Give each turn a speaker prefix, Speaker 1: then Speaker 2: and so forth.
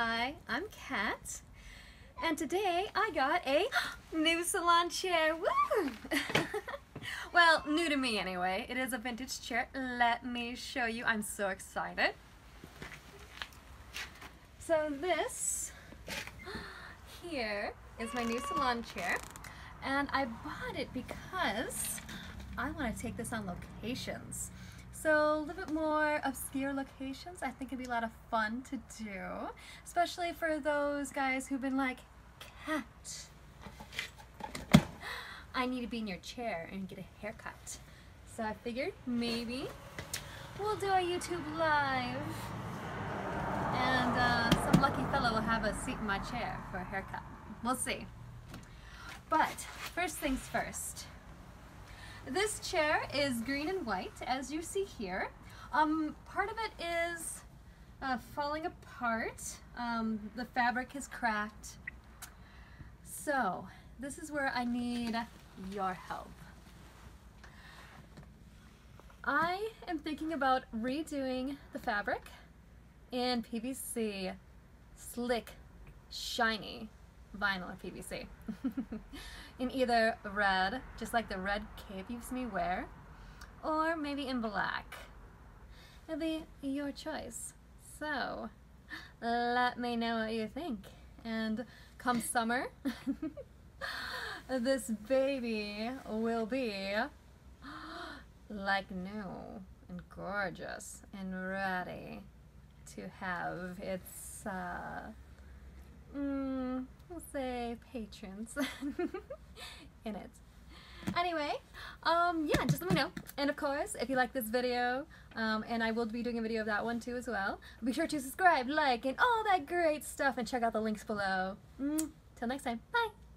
Speaker 1: Hi, I'm Kat, and today I got a new salon chair. Woo! well, new to me anyway. It is a vintage chair. Let me show you. I'm so excited. So this here is my new salon chair, and I bought it because I want to take this on locations. So a little bit more obscure locations I think it'd be a lot of fun to do, especially for those guys who've been like, Kat, I need to be in your chair and get a haircut. So I figured maybe we'll do a YouTube live and uh, some lucky fellow will have a seat in my chair for a haircut. We'll see. But first things first. This chair is green and white, as you see here. Um, part of it is uh, falling apart. Um, the fabric is cracked. So, this is where I need your help. I am thinking about redoing the fabric in PVC, slick, shiny vinyl or PVC. in either red, just like the red cape you've seen me wear, or maybe in black. It'll be your choice. So, let me know what you think. And come summer, this baby will be like new and gorgeous and ready to have its uh, mm, we'll say patrons in it. Anyway, um, yeah, just let me know. And of course, if you like this video, um, and I will be doing a video of that one too as well, be sure to subscribe, like, and all that great stuff, and check out the links below. Mm, till next time, bye!